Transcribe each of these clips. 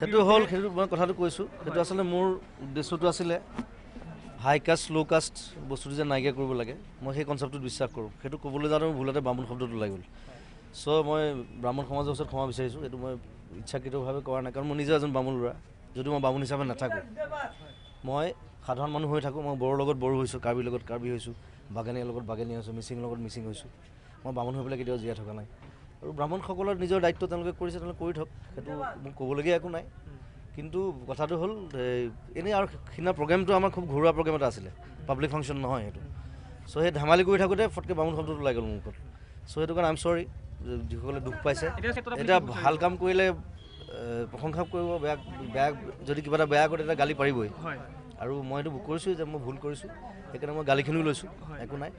সেইটো হ'ল সেইটো মই কথাটো কৈছোঁ। সেইটো আচলতে মোৰ উদ্দেশ্যটো আছিলে হাই কাষ্ট ল' কাষ্ট বস্তুটো যে নাইকিয়া কৰিব লাগে মই সেই কনচেপ্টটোত বিশ্বাস কৰোঁ। সেইটো ক'বলৈ যাওঁতে মোৰ ভুলতে বামুণ শব্দটো ওলাই গ'ল। চ' মই ব্ৰাহ্মণ সমাজৰ ওচৰত ক্ষমা বিচাৰিছোঁ এইটো মই ইচ্ছাকৃতভাৱে কৰা নাই কাৰণ মই নিজে এজন বামুণ ল'ৰা যদিও মই বামুণ হিচাপে নাথাকোঁ। মই সাধাৰণ মানুহ হৈ থাকোঁ মই বড়োৰ লগত বড়ো হৈছোঁ কাৰ্বিৰ লগত কাৰ্বি হৈছোঁ বাগানীয়াৰ লগত বাগানী হৈছোঁ মিচিঙৰ লগত মিচিং হৈছোঁ। মই বামুণ হৈ পেলাই কেতিয়াও জীয়াই থকা নাই। আৰু ব্ৰাহ্মণসকলৰ নিজৰ দায়িত্ব তেওঁলোকে কৰিছে তেওঁলোকে কৰি থওক সেইটো মোক ক'বলগীয়া একো নাই। কিন্তু কথাটো হ'ল এনেই আৰু সিদিনা প্ৰগ্ৰেমটো আমাৰ খুব ঘৰুৱা প্ৰগ্ৰেম এটা আছিলে। পাব্লিক ফাংচন নহয় সেইটো। চ' সেই ধেমালি কৰি থাকোঁতে ফটকৈ বামুণ শব্দটো ওলাই গ'ল মোৰ মুখত। চ' সেইটো কাৰণে আই এম চৰি যিসকলে দুখ পাইছে। এতিয়া ভাল কাম কৰিলে প্ৰশংসা কৰিব বেয়া বেয়া যদি কিবা এটা বেয়া কৰে তেতিয়া গালি পাৰিবই। আৰু মই এইটো কৰিছোঁ যে মই ভুল কৰিছোঁ। সেইকাৰণে মই গালিখিনিও লৈছোঁ একো নাই।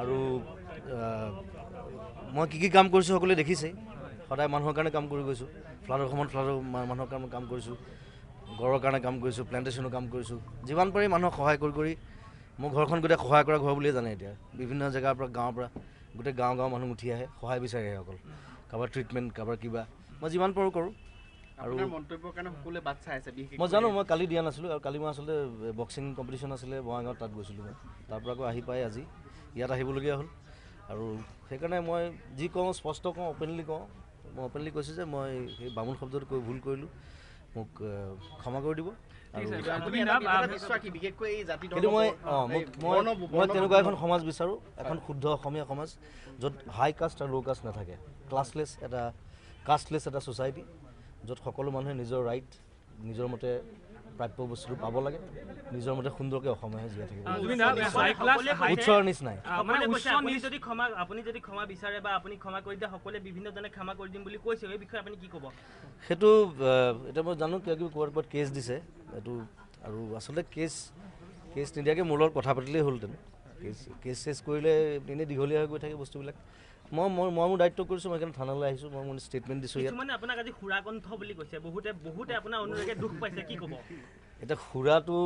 আৰু মই কি কি কাম কৰিছোঁ সকলোৱে দেখিছেই। সদায় মানুহৰ কাৰণে কাম কৰি গৈছোঁ। ফ্লাডৰ সময়ত ফ্লাডৰ মানুহৰ কাৰণে কাম কৰিছোঁ। ঘৰৰ কাৰণে কাম কৰিছোঁ প্লেণ্টেশ্যনৰ কাম কৰিছোঁ। যিমান পাৰি মানুহক সহায় কৰি কৰি মোৰ ঘৰখন গোটেই সহায় কৰা ঘৰ বুলিয়ে জানে এতিয়া। বিভিন্ন জেগাৰ পৰা গাঁৱৰ পৰা গোটেই গাঁও গাঁও মানুহ উঠি আহে সহায় বিচাৰি আহে অকল কাৰোবাৰ ট্ৰিটমেণ্ট কাৰোবাৰ কিবা। মই যিমান পাৰোঁ কৰোঁ। আৰু মই জানো মই কালি দিয়া নাছিলোঁ আৰু কালি মই আচলতে বক্সিং কম্পিটিশ্যন আছিলে বঙাইগাঁৱত তাত গৈছিলোঁ মই। তাৰ পৰা আকৌ আহি পাই আজি। ইয়াত আহিবলগীয়া হ'ল। আৰু সেইকাৰণে মই যি কওঁ স্পষ্ট কওঁ অ'পেনলি কওঁ। মই অ'পেনলি কৈছোঁ যে মই সেই বামুণ শব্দটো কৈ ভুল কৰিলোঁ। মোক ক্ষমা কৰি দিব। কিন্তু মই অঁ মোক মই মই তেনেকুৱা এখন সমাজ বিচাৰোঁ এখন শুদ্ধ অসমীয়া সমাজ য'ত হাই কাষ্ট আৰু ল' কাষ্ট নাথাকে। ক্লাছলেছ এটা কাষ্টলেছ এটা ছ'চাইটি য'ত সকলো মানুহে নিজৰ ৰাইট নিজৰ মতে প্ৰাপ্য বস্তুটো পাব লাগে। নিজৰ মতে সুন্দৰকৈ অসমীয়া জীয়াই থাকিব লাগে। জুবিন দা হাই ক্লাছ হাই উৎসৰ নিচিনাই। আহ, মানে সকলোৱে উচ্চ কৈছে আপুনি নিচ যদি ক্ষমা আপুনি যদি ক্ষমা বিচাৰে বা আপুনি ক্ষমা কৰি দিয়ে সকলোৱে বিভিন্নজনে ক্ষমা কৰি দিম বুলি কৈছে। এই বিষয়ে আপুনি কি ক'ব? সেইটো এতিয়া মই জানো কিবা কিবি ক'ৰবাত ক'ৰবাত কেছ দিছে। এইটো আৰু আচলতে কেছ কেছ নিদিয়াকৈ মোৰ লগত কথা পাতিলেই হ'লহেঁতেন কেছ কেছ চেছ কৰিলে এনেই দীঘলীয়া হৈ গৈ থাকে বস্তুবিলাক। মই মই মই মোৰ দায়িত্ব কৰিছোঁ মই সেইকাৰণে থানালৈ আহিছোঁ মই মোৰ ষ্টেটমেণ্ট দিছোঁ ইয়াত। কিছুমানে আপোনাক আজি সুৰাকণ্ঠ বুলি কৈছে বহুতে বহুতে আপোনাৰ অনুৰাগে দুখ পাইছে কি ক'ব? এতিয়া সুৰাটো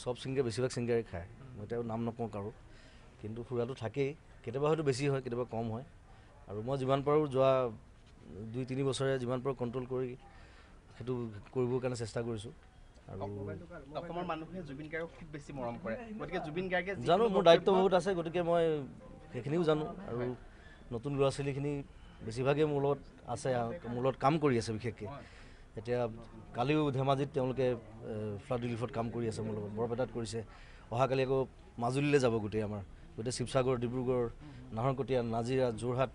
চব ছিংগাৰ বেছিভাগ ছিংগাৰে খায়। মই এতিয়া নাম নকওঁ কাৰো কিন্তু সুৰাটো থাকেই। কেতিয়াবা হয়তো বেছি হয় কেতিয়াবা কম হয়। আৰু মই যিমান পাৰোঁ যোৱা দুই তিনি বছৰে যিমান পাৰোঁ কণ্ট্ৰল কৰি সেইটো কৰিবৰ কাৰণে চেষ্টা কৰিছোঁ। অসমৰ মানুহে জুবিন গাৰ্গক খুব বেছি মৰম কৰে। গতিকে জুবিন গাৰ্গে জানো মোৰ দায়িত্ব বহুত আছে গতিকে মই সেইখিনিও জানো। আৰু নতুন ল'ৰা ছোৱালীখিনি বেছিভাগেই মোৰ লগত আছে মোৰ লগত কাম কৰি আছে বিশেষকৈ। এতিয়া কালিও ধেমাজিত তেওঁলোকে ফ্লাড ৰিলিফত কাম কৰি আছে মোৰ লগত বৰপেটাত কৰিছে। অহাকালি আকৌ মাজুলীলৈ যাব গোটেই আমাৰ। গোটেই শিৱসাগৰ ডিব্ৰুগড় নাহৰকটীয়া নাজিৰা যোৰহাট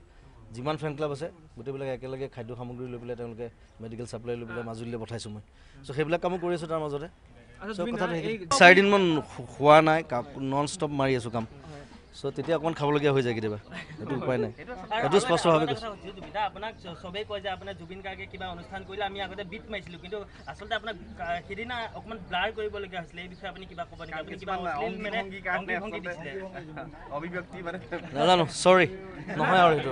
যিমান ফেন ক্লাব আছে গোটেইবিলাক একেলগে খাদ্য সামগ্ৰী লৈ পেলাই তেওঁলোকে মেডিকেল ছাপ্লাই লৈ পেলাই মাজুলীলৈ পঠাইছোঁ মই। চ' সেইবিলাক কামো কৰি আছোঁ তাৰ মাজতে। চাৰিদিনমান শোৱা নাই নন ষ্টপ মাৰি আছোঁ কাম। চ' তেতিয়া অকণমান খাবলগীয়া হৈ যায় কেতিয়াবা। সেইটো উপায় নাই। সেইটো স্পষ্টভাৱে কৈছোঁ। জুবিন দা আপোনাক চবেই কয় যে আপোনাৰ জুবিন গাৰ্গে কিবা অনুষ্ঠান কৰিলে আমি আগতে বিট মাৰিছিলোঁ। কিন্তু আচলতে আপোনাক সেইদিনা অকণমান ব্লাৰ কৰিবলগীয়া হৈছিলে। এই বিষয়ে আপুনি কিবা ক'ব নেকি? আপুনি কিবা নাজানো চৰি নহয় আৰু সেইটো।